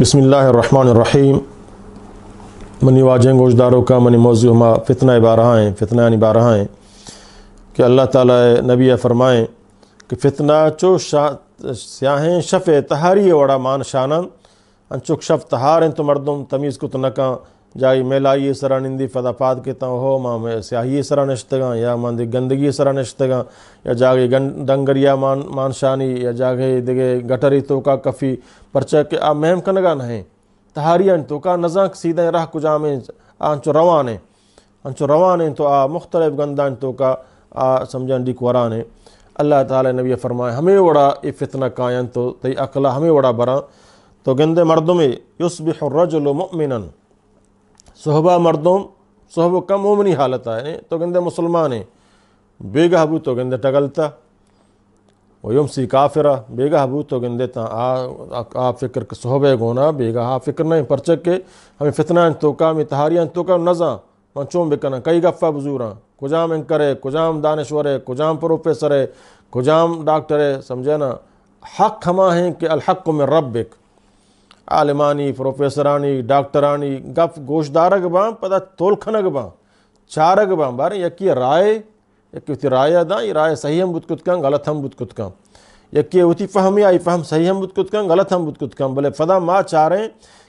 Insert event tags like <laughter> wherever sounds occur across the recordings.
بسم اللہ الرحمن الرحیم۔ منی واجیں گوشداروں کا، منی موضوع ہما فتنہ بارہ ہیں فتنہ یعنی بارہ ہیں کہ اللہ تعالیٰ نبی فرمائیں کہ فتنہ چو شا سیاہیں شف تہاری وڑا مان شانن انچک شف تہاریں تو مردم تمیز کو تو نکاں جائی میلائی سرا نندی فدا پاد کے تاں ہو ماں میں سیاہی سرا نشتگاں یا مان دی گندگی سرا نشتگاں یا جاگے گن ڈنگریا مان مان شانی یا جاگے دگے گٹری تو کا کفی، پرچہ کہ آ مہم کنگا نہیں تہاریاں تو کا نزاں سیدھے راہ کجا میں آنچو روانے۔ انچو روانے تو آ مختلف گندان تو کا آ سمجھان دی کورانے اللہ تعالیٰ نبی فرمائے، ہمیں وڑا ای فتنہ کائن تو تی اقلا ہمیں وڑا برا۔ تو گندے مردم یصبح الرجل مؤمنا۔ صحبہ مردم صحبہ کم مومنی حالت ہے تو گندے مسلمان ہیں۔ بیگہ ہبو تو گندے ٹگلتا۔ ویمسی کافرہ، بیگہ ہبو تو گندے تا آ فکر صحبہ گونا، بیگہ ہا فکر نہیں پرچک کے ہمیں فتنہ تو کا ہمیں تہاریاں تو کا نزاں۔ منچوں بکنا کئی گفہ بزوراں کجام انکر ہے کجام دانشور ہے کجام پروفیسر ہے کجام ڈاکٹر ہے سمجھے نا؟ حق ہما ہیں کہ الحق میں ربک۔ عالمانی، پروفیسرانی، ڈاکٹرانی گف گوشدارگ باں پتہ تولکھنگ باں چارگ باں بارے یکی رائے، یکی ہوتی رائے دا یہ رائے صحیح ہم بدکت کن غلط ہم بدکت کن یکی ہوتی فہمی آئی، فہم صحیح ہم بدکت کن غلط ہم بدکت کن بلے فدا ما چاریں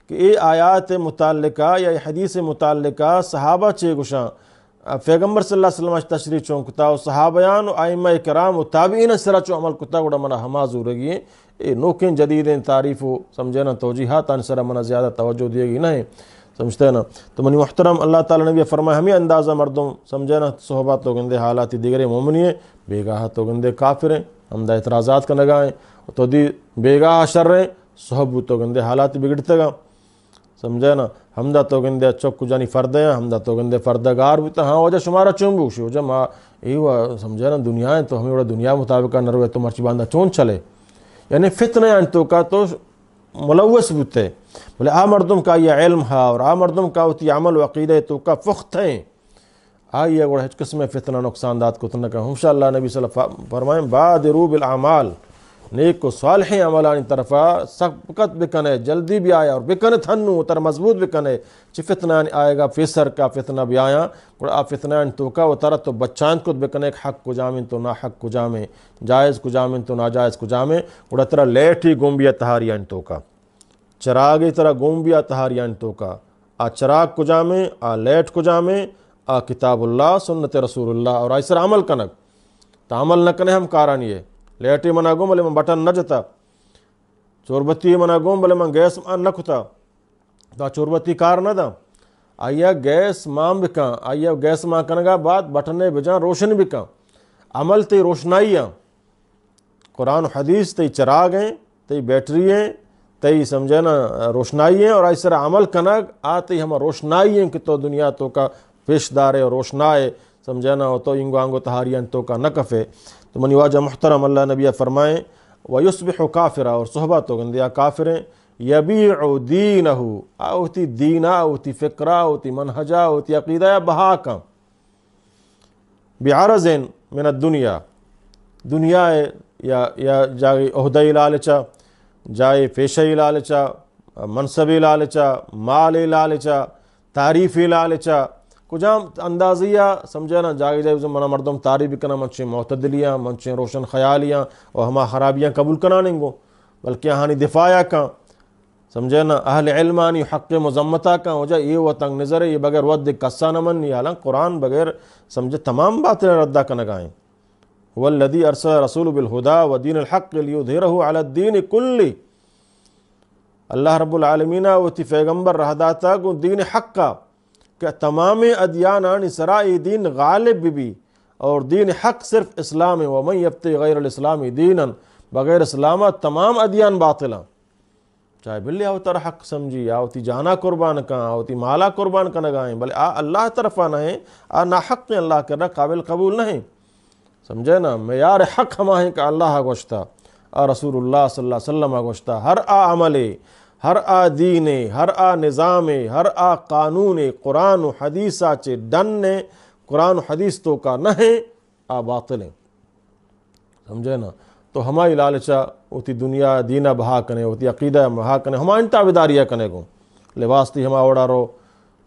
کہ اے آیات متعلقہ یا حدیث متعلقہ صحابہ چے گشاں۔ پیغمبر صلی اللہ علیہ وسلم تشریح چون کتا و صحابیان و آئمہ کرام و تابعین سرا چو عمل کتا گوڑا منا ہما زورگی ہیں۔ اے نوکیں جدیدیں تعریف و سمجھے توجیحات ان سرا منا زیادہ توجہ دیے گی نہیں سمجھتے ہیں نا۔ تو منی محترم، اللہ تعالیٰ نے بھی فرمایا ہمیں اندازہ مردم سمجھے نا، صحبات تو گندے حالات دیگر مومنی ہیں بیگاہ تو گندے کافر ہیں۔ ہمدہ اعتراضات کا نگاہیں تو دی بیگاہ شر ہیں، صحب تو گندے حالات بگڑتے گا۔ سمجھے نا؟ ہمدہ تو گندے چوک جانی فرد ہیں ہمدہ تو گندے فردگار بھی تو ہاں وجہ شمارا چون شو وجہ ماں یہ ہوا سمجھے نا؟ دنیا ہے تو ہمیں دنیا مطابق نروے تو مرچی باندھا چون چلے۔ یعنی فتنے ہیں تو کا تو ملوث بوتے بولے، آ مردم کا یہ علم ہے اور آ مردم کا ہوتی عمل و تو کا فخت ہیں۔ آئیے گوڑا ہچ قسم فتنہ نقصان دات کو تنکا ہمشا اللہ نبی صلی اللہ علیہ وسلم فرمائیں، بادرو بالعمال۔ نیک و صالح عملانی طرفا سبقت بکنے جلدی بھی آیا اور بکنے تھنو، تر مضبوط بکنے چی فتنہ آئے گا فیسر کا فتنہ بھی آیا۔ اور آ فتنہ تو کا و تر تو بچان کو بکنے ایک حق کو جامن تو نا حق کو جامن جائز کو جامن تو ناجائز کو جامن اور ترہ لیٹھی گومبیا تہاریاں تو کا۔ چراغی طرح گومبیا تہاریاں تو کا۔ آ چراغ کو جامے آ لیٹ کو جامے آ کتاب اللہ، سنت رسول اللہ۔ اور ایسر عمل کنک تا عمل نہ کنے ہم کارانی ہے۔ لیٹی منا گوم بلے من بٹن نہ جتا چوربتی منا گوم بلے من گیس مان نہ کھتا دا چوربتی کار نہ دا آیا گیس مام بکا آیا گیس ماں کنگا بعد بٹنے بجان روشن بکا عمل تی روشنائیاں قرآن و حدیث تی چراغ ہیں تی بیٹری ہیں تی سمجھے نا روشنائی ہیں اور اس طرح عمل کنگ آتی ہم روشنائی ہیں کہ تو دنیا تو کا پیش دارے اور روشنائے سمجھے نا تو انگو آنگو تہاریاں تو کا نہ کفے۔ تو منی واجہ محترم اللہ نبی فرمائیں ویصبح کافرہ اور صحبہ تو گندیا کافریں، یبیع دینہ آوتی دینہ آوتی فکرہ آوتی منحجہ آوتی عقیدہ یا بہاکا بعرضین من الدنیا، دنیا یا یا جائے عہدہ لالچا جائے پیشہ لالچا منصب لالچا مال لالچا تعریفی لالچا کجام اندازیہ سمجھے نا، جاگے جائے منا مردم تعریف کنا، منچے معتدلیاں، منچے روشن خیالیاں اور ہما خرابیاں قبول کنا نہیں گو۔ بلکہ ہانی دفاعہ کا سمجھے نا، اہل علمانی حق مذمتہ کا ہو جائے یہ وہ تنگ نظر ہے، یہ بغیر ود قصہ نہ من حالان قرآن بغیر سمجھے تمام باتیں ردہ کا نگائیں والذی ارسل رسول بالہدا و دین الحق لیدھرہ علی الدین کلی۔ اللہ رب العالمین و تی پیغمبر رہداتا کو دین حق کا کہ تمام ادیان آنی سرائی دین غالب بھی، اور دین حق صرف اسلام ہے۔ ومن یبتی غیر الاسلامی دینا، بغیر اسلامہ تمام ادیان باطلا چاہے بلی آوتا حق سمجھی آوتی جانا قربان کا آوتی مالا قربان کا نگائیں بلے آ اللہ طرف آنا ہے آ نا حق اللہ کرنا قابل قبول نہیں سمجھے نا، معیار حق ہما ہے کہ اللہ گوشتا آ رسول اللہ صلی اللہ علیہ وسلم گوشتا ہر آ عملے ہر آ دین، ہر آ نظام، ہر آ قانون، قرآن و حدیثہ چے ڈن قرآن و حدیث تو کا نہ ہے، آ باطل سمجھے نا؟ تو ہماری لالچا ہوتی دنیا دینہ بہا کنے ہوتی عقیدہ بہا کنے، ہما انتا بداریہ کنے کو لباس تھی ہما اوڑا رو،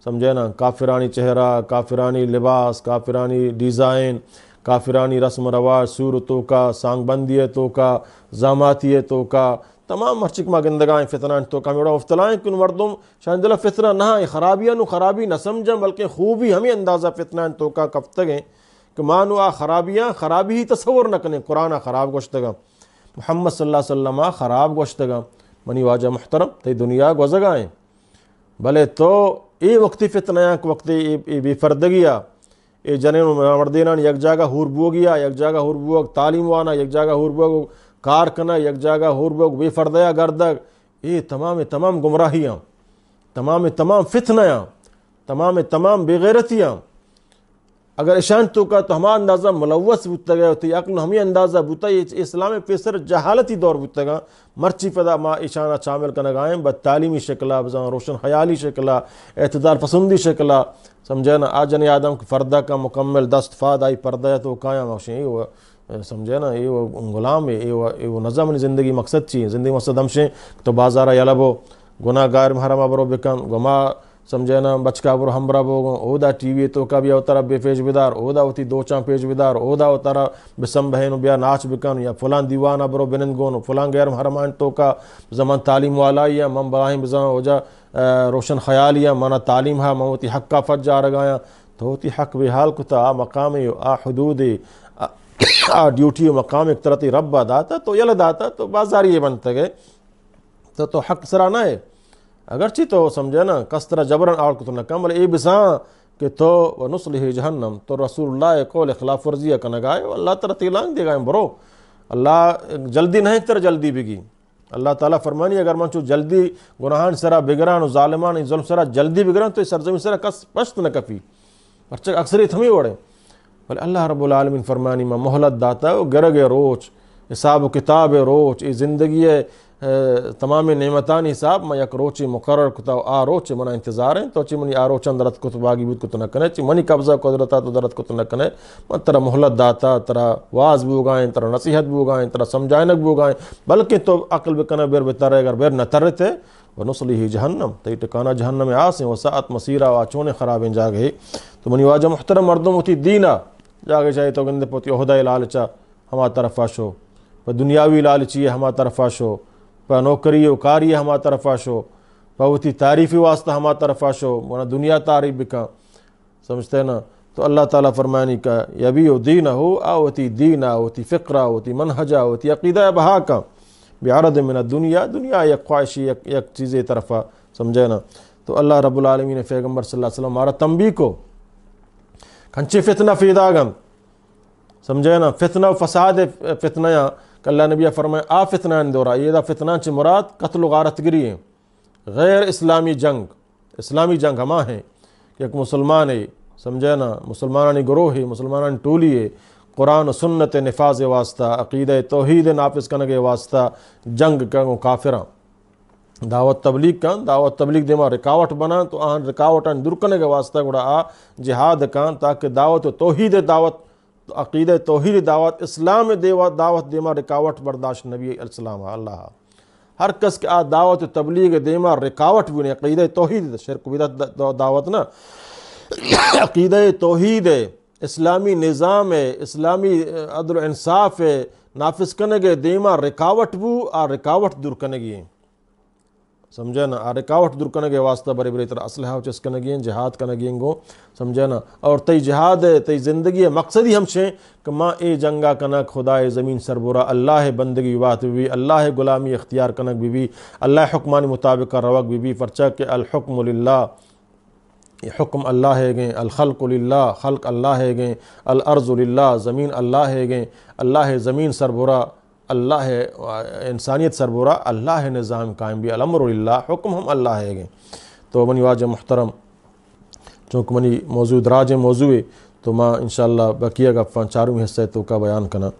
سمجھے نا؟ کافرانی چہرہ، کافرانی لباس، کافرانی ڈیزائن، کافرانی رسم و رواج صورتوں کا سانگ بندیتوں کا زاماتیتوں کا تمام مرچک ما گندگائیں فتنہ تو کا میڑا افتلائیں کن مردم شاید دلہ فتنہ نہ خرابیاں نو خرابی نہ سمجھیں، بلکہ خوبی ہمیں اندازہ فتنہ تو کا کفتگیں کہ مانو آ خرابیاں، خرابی ہی تصور نہ کریں، قرآن خراب گوشتگا۔ محمد صلی اللہ علیہ وسلم خراب گوشتگا۔ منی واجہ محترم تی دنیا گوزگائیں بھلے تو اے وقتی فتنہ وقتی ای بی فردگیا اے جنین مردینان یک جاگہ ہور بوگیا یک جاگہ ہور بوگ تعلیم وانا، یک جاگہ ہور بوگ کار کنا یک جاگہ ہور بوگ بے فردیا گردگ اے تمام تمام گمراہیاں، تمام تمام فتنیاں، تمام تمام بے غیرتیاں اگر اشان تو کا تو ہمارا اندازہ ملوث بودتا گیا ہوتی عقل ہمیں اندازہ بودتا یہ اسلام پیسر جہالتی دور بودتا گا۔ مرچی پدا ما اشانہ چامل کا نگائیں بد تعلیمی شکلہ بزان روشن خیالی شکلہ، اعتدال پسندی شکلہ۔ سمجھے نا آجن آدم فردہ کا مکمل دست فاد آئی پردہ تو کایا مخشیں سمجھے نا، یہ وہ غلام ہے، یہ وہ نظم زندگی مقصد چی زندگی مقصد ہمشیں تو بازارہ یلبو گناہ گار محرمہ برو بکن گما، سمجھے نا، بچکا بر ہمرا بوگوں اودا ٹی وی تو کا بھی اوترا بے پیج بدار، اودا ہوتی دو چاں پیج بدار، اودا اوترا بسم بہن بیا ناچ بکن یا فلان دیوانہ برو بنند گون فلان غیر محرمان تو کا زمان تعلیم والا یا من براہیم بزان اوجا روشن خیال یا مانا تعلیم ہا موتی حق کا فج جا رگایا تو ہوتی حق بے حال کتا، آ مقام آ حدود ڈیوٹی و مقام ایک طرح رب داتا تو یلد آتا تو بازاری یہ بنتا گئے۔ تو تو حق سرانہ ہے۔ اگرچہ تو سمجھے نا، کس طرح جبرن آڑ کو تو نہ کم اے بساں کہ تو و نسلہ جہنم، تو رسول اللہ قول خلاف ورزیہ کا نگائے اللہ تعالیٰ تیلانگ دے گئے برو۔ اللہ جلدی نہیں تر جلدی بگی۔ اللہ تعالیٰ فرمانی، اگر منچو جلدی گناہان سرا بگران و ظالمان، ظلم سرا جلدی بگران، تو سرزمین سرا کس پشت نہ کفی۔ پرچک اکثری تھمی وڑے۔ بلے اللہ رب العالمین فرمانی، میں محلت داتا ہے گرگ روچ، حساب و کتاب روچ ای زندگی تمام نعمتانی صاحب میں یک روچی مقرر کتا آ روچ منا انتظار ہیں، تو چی منی آ روچن درت کت باگی بود کتو نکنے چی منی قبضہ قدرتا تو درت کتو نکنے من ترہ محلت داتا ترہ واز بھی ہوگائیں ترہ نصیحت بھی ہوگائیں ترہ سمجھائنک بھی ہوگائیں بلکہ تو عقل بکنے بیر بتر اگر بیر نتر تھے ونصلی ہی جہنم تی ٹکانا جہنم میں آسیں و ساعت مسیرہ و چونے خرابیں جا گئے تو منی واجہ محترم مردم ہوتی، دینا جاگے چاہیے تو گندے پوتی عہدہ لالچا ہما طرف آشو۔ دنیاوی لالچی ہے ہما طرف آشو۔ پا نوکری و کاری ہما طرف آشو۔ پا ہوتی تعریفی واسطہ ہما طرف آشو۔ منا دنیا تعریف بکا سمجھتے ہیں نا؟ تو اللہ تعالیٰ فرمانی کا یبی و دین ہو آوتی دین آوتی فقر آوتی منحج آوتی عقیدہ بہا کا بیارد من دنیا دنیا یک خواہشی یک, یک چیز طرفہ سمجھے نا؟ تو اللہ رب العالمین فیغمبر صلی اللہ علیہ وسلم مارا تنبی کو کھنچی فتنہ فیداغم سمجھے نا؟ فتنہ و فساد فتنہ کہ اللہ نبی فرمائے، آ فتنہ دورا یہ دا فتنہ چھ مراد قتل و غارت گری ہیں۔ غیر اسلامی جنگ اسلامی جنگ ہما ہیں کہ ایک مسلمان ہے، سمجھے نا؟ مسلمانانی گروہ ہے مسلمانانی ٹولی ہے۔ قرآن و سنت نفاذ واسطہ، عقیدہ توحید نافذ کرنے واسطہ، جنگ کا کافراں۔ دعوت تبلیغ کان دعوت تبلیغ دے رکاوٹ بنا تو آن رکاوٹ دور کرنے کے واسطہ گڑا آ جہاد کان تاکہ دعوت توحید دعوت عقید توحید دعوت، اسلام دیوات دعوت دیما رکاوٹ برداشت نبی علیہ السلام اللہ۔ ہر کس کے آ دعوت تبلیغ دیما رکاوٹ بھی نہیں عقید توحید شرک بدت دعوت نا۔ <coughs> عقید توحید اسلامی نظام ہے، اسلامی عدل و انصاف ہے، نافذ کرنے کے دیما رکاوٹ بو، آ رکاوٹ دور کرنے گی سمجھے نا؟ آ رکاوٹ دور کرنے کے واسطہ بڑے بڑے طرح اسلحہ چس کرنے جہاد کرنے گو سمجھے نا؟ اور تی جہاد ہے تی زندگی ہے مقصد ہی ہم شیں کہ ماں اے جنگا کنک خدا زمین سربرا اللہ بندگی بات بھی اللہ غلامی اختیار کنک بھی بھی اللہ حکمانی مطابق روک بھی بھی فرچہ کہ الحکم للہ، یہ حکم اللہ ہے گئیں الخلق للہ، خلق اللہ ہے گئیں الارض للہ، زمین اللہ ہے گئیں اللہ زمین سربرا اللہ ہے، انسانیت سربراہ، اللہ ہے نظام قائم بھی، الامر اللہ حکم ہم اللہ ہے گئے۔ تو منی واجہ محترم، چونکہ منی موضوع دراج موضوع تو ماں انشاءاللہ بقیہ کا چاروں حصہ تو کا بیان کرنا